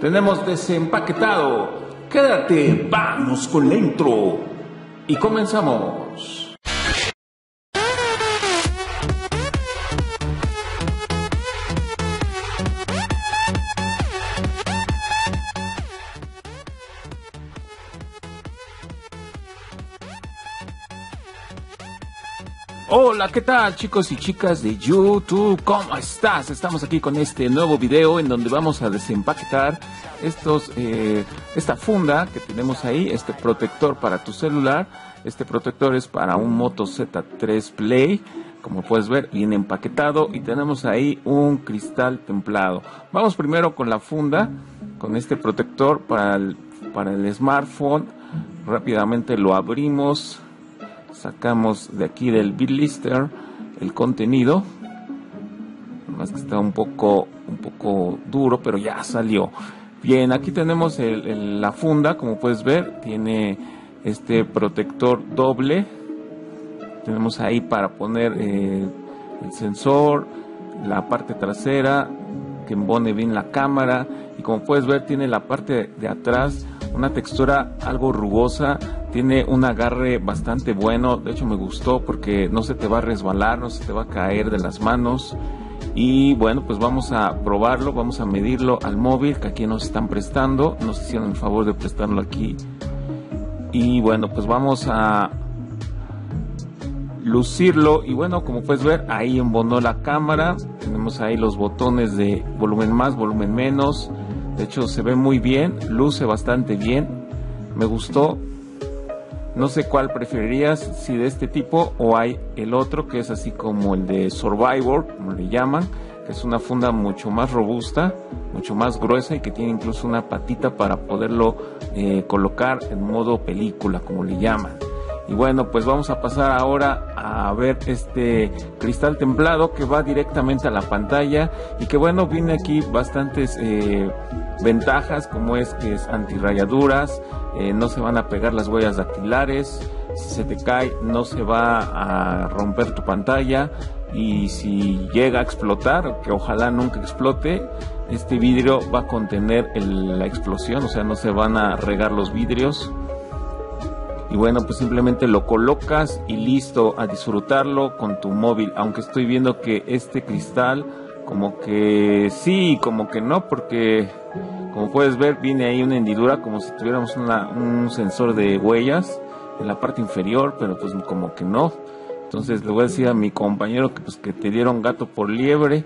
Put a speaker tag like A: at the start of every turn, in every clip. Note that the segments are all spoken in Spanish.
A: tenemos desempaquetado. Quédate, vamos con la intro. Y comenzamos. Hola, ¿qué tal chicos y chicas de YouTube? ¿Cómo estás? Estamos aquí con este nuevo video en donde vamos a desempaquetar estos, eh, esta funda que tenemos ahí, este protector para tu celular. Este protector es para un Moto Z3 Play. Como puedes ver, viene empaquetado y tenemos ahí un cristal templado. Vamos primero con la funda, con este protector para el, para el smartphone. Rápidamente lo abrimos sacamos de aquí del bitlister el contenido más que está un poco un poco duro pero ya salió. Bien aquí tenemos la funda como puedes ver tiene este protector doble. Tenemos ahí para poner eh, el sensor la parte trasera que embone bien la cámara. Y como puedes ver tiene la parte de atrás una textura algo rugosa tiene un agarre bastante bueno, de hecho me gustó porque no se te va a resbalar, no se te va a caer de las manos. Y bueno, pues vamos a probarlo, vamos a medirlo al móvil que aquí nos están prestando, nos hicieron el favor de prestarlo aquí. Y bueno, pues vamos a lucirlo y bueno, como puedes ver, ahí embonó la cámara, tenemos ahí los botones de volumen más, volumen menos. De hecho, se ve muy bien, luce bastante bien. Me gustó, no sé cuál preferirías, si de este tipo o hay el otro que es así como el de Survivor, como le llaman, que es una funda mucho más robusta, mucho más gruesa y que tiene incluso una patita para poderlo eh, colocar en modo película, como le llaman. Y bueno, pues vamos a pasar ahora a ver este cristal templado que va directamente a la pantalla y que bueno, viene aquí bastantes eh, ventajas como es que es antirrayaduras, eh, no se van a pegar las huellas dactilares, si se te cae no se va a romper tu pantalla y si llega a explotar, que ojalá nunca explote, este vidrio va a contener la explosión, o sea, no se van a regar los vidrios. Y bueno, pues simplemente lo colocas y listo a disfrutarlo con tu móvil. Aunque estoy viendo que este cristal como que sí, como que no, porque como puedes ver, viene ahí una hendidura como si tuviéramos un sensor de huellas en la parte inferior, pero pues como que no. Entonces le voy a decir a mi compañero que pues que te dieron gato por liebre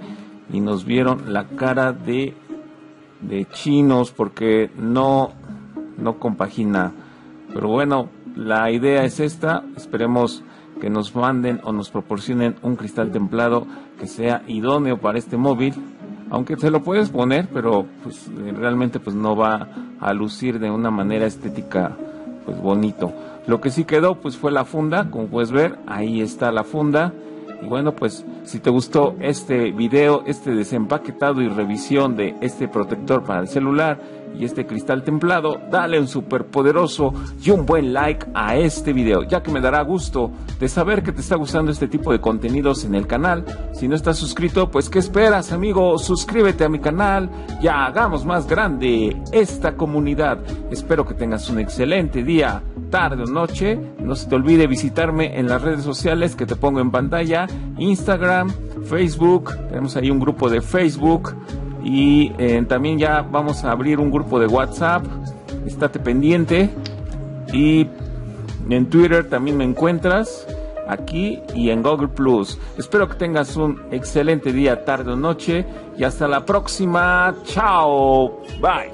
A: y nos vieron la cara de, de chinos porque no, no compagina. Pero bueno, la idea es esta, esperemos que nos manden o nos proporcionen un cristal templado que sea idóneo para este móvil aunque se lo puedes poner, pero pues realmente pues no va a lucir de una manera estética pues bonito. Lo que sí quedó pues fue la funda, como puedes ver, ahí está la funda. Y bueno, pues si te gustó este video, este desempaquetado y revisión de este protector para el celular, y este cristal templado, dale un super poderoso y un buen like a este video, ya que me dará gusto de saber que te está gustando este tipo de contenidos en el canal. Si no estás suscrito, pues ¿qué esperas, amigo? Suscríbete a mi canal, ya hagamos más grande esta comunidad. Espero que tengas un excelente día, tarde o noche. No se te olvide visitarme en las redes sociales que te pongo en pantalla, Instagram, Facebook, tenemos ahí un grupo de Facebook y eh, también ya vamos a abrir un grupo de WhatsApp. Estate pendiente. Y en Twitter también me encuentras. Aquí y en Google Plus. Espero que tengas un excelente día, tarde o noche. Y hasta la próxima. Chao. Bye.